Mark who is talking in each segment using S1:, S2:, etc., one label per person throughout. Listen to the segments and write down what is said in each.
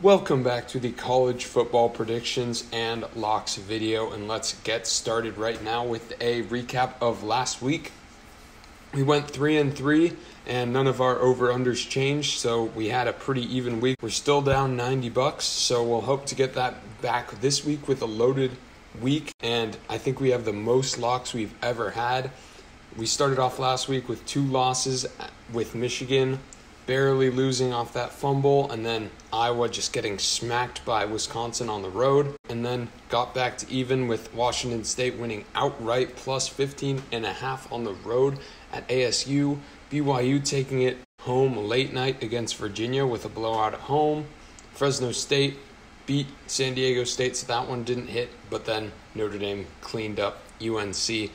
S1: Welcome back to the college football predictions and locks video, and let's get started right now with a recap of last week. We went three and three, and none of our over unders changed, so we had a pretty even week. We're still down 90 bucks, so we'll hope to get that back this week with a loaded week, and I think we have the most locks we've ever had. We started off last week with two losses with Michigan barely losing off that fumble, and then Iowa just getting smacked by Wisconsin on the road, and then got back to even with Washington State winning outright plus 15 and a half on the road at ASU, BYU taking it home late night against Virginia with a blowout at home, Fresno State beat San Diego State, so that one didn't hit, but then Notre Dame cleaned up UNC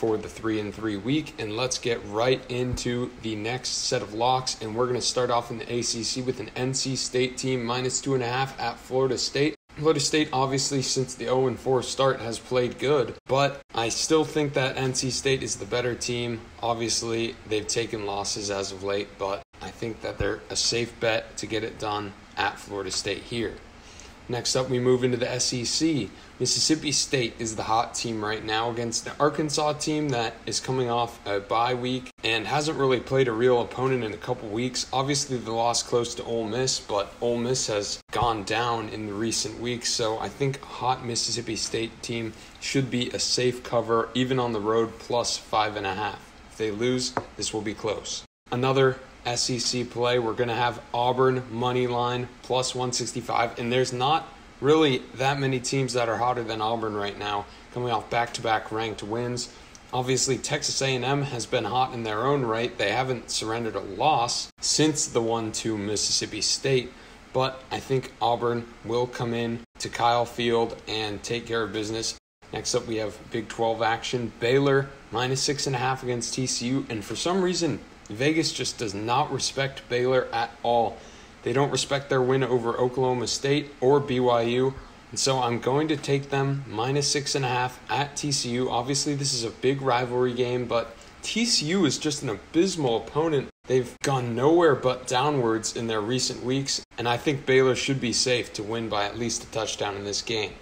S1: for the three and three week. And let's get right into the next set of locks. And we're going to start off in the ACC with an NC State team minus two and a half at Florida State. Florida State, obviously, since the 0 4 start, has played good, but I still think that NC State is the better team. Obviously, they've taken losses as of late, but I think that they're a safe bet to get it done at Florida State here. Next up, we move into the SEC. Mississippi State is the hot team right now against the Arkansas team that is coming off a bye week and hasn't really played a real opponent in a couple weeks. Obviously, the loss close to Ole Miss, but Ole Miss has gone down in the recent weeks. So I think hot Mississippi State team should be a safe cover, even on the road, plus five and a half. If they lose, this will be close. Another SEC play. We're going to have Auburn money line plus 165, and there's not really that many teams that are hotter than Auburn right now, coming off back-to-back ranked wins. Obviously, Texas A&M has been hot in their own right. They haven't surrendered a loss since the one to Mississippi State, but I think Auburn will come in to Kyle Field and take care of business. Next up, we have Big 12 action. Baylor minus six and a half against TCU, and for some reason, Vegas just does not respect Baylor at all. They don't respect their win over Oklahoma State or BYU. And so I'm going to take them minus six and a half at TCU. Obviously, this is a big rivalry game, but TCU is just an abysmal opponent. They've gone nowhere but downwards in their recent weeks, and I think Baylor should be safe to win by at least a touchdown in this game.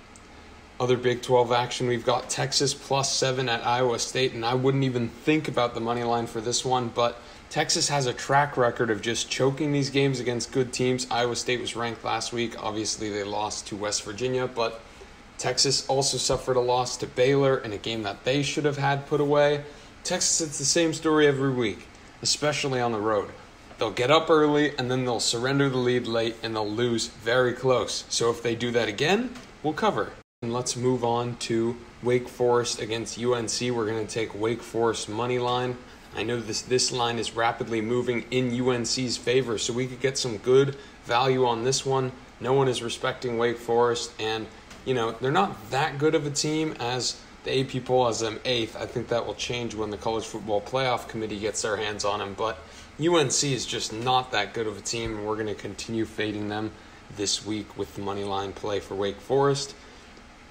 S1: Other Big 12 action, we've got Texas plus seven at Iowa State, and I wouldn't even think about the money line for this one, but Texas has a track record of just choking these games against good teams. Iowa State was ranked last week. Obviously, they lost to West Virginia, but Texas also suffered a loss to Baylor in a game that they should have had put away. Texas, it's the same story every week, especially on the road. They'll get up early and then they'll surrender the lead late and they'll lose very close. So if they do that again, we'll cover. And let's move on to Wake Forest against UNC. We're going to take Wake Forest money line. I know this this line is rapidly moving in UNC's favor, so we could get some good value on this one. No one is respecting Wake Forest, and you know they're not that good of a team as the AP poll has them eighth. I think that will change when the College Football Playoff Committee gets their hands on them. But UNC is just not that good of a team, and we're going to continue fading them this week with the money line play for Wake Forest.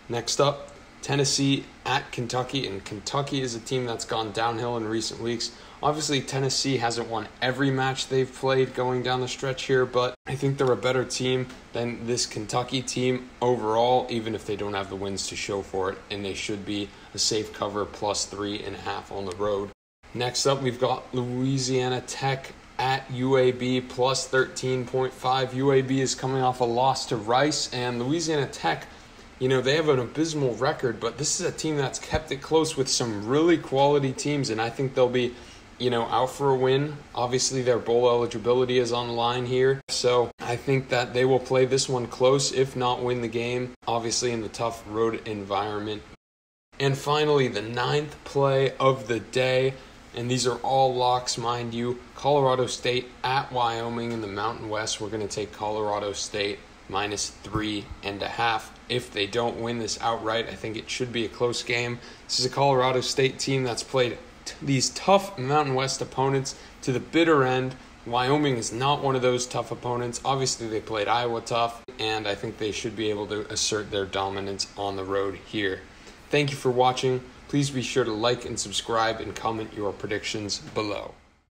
S1: Next up, Tennessee at Kentucky, and Kentucky is a team that's gone downhill in recent weeks. Obviously, Tennessee hasn't won every match they've played going down the stretch here, but I think they're a better team than this Kentucky team overall, even if they don't have the wins to show for it, and they should be a safe cover plus three and a half on the road. Next up, we've got Louisiana Tech at UAB plus 13.5. UAB is coming off a loss to Rice, and Louisiana Tech you know, they have an abysmal record, but this is a team that's kept it close with some really quality teams, and I think they'll be, you know, out for a win. Obviously, their bowl eligibility is on the line here, so I think that they will play this one close, if not win the game, obviously, in the tough road environment. And finally, the ninth play of the day, and these are all locks, mind you Colorado State at Wyoming in the Mountain West. We're going to take Colorado State minus three and a half. If they don't win this outright, I think it should be a close game. This is a Colorado State team that's played t- these tough Mountain West opponents to the bitter end. Wyoming is not one of those tough opponents. Obviously, they played Iowa tough, and I think they should be able to assert their dominance on the road here. Thank you for watching. Please be sure to like and subscribe and comment your predictions below.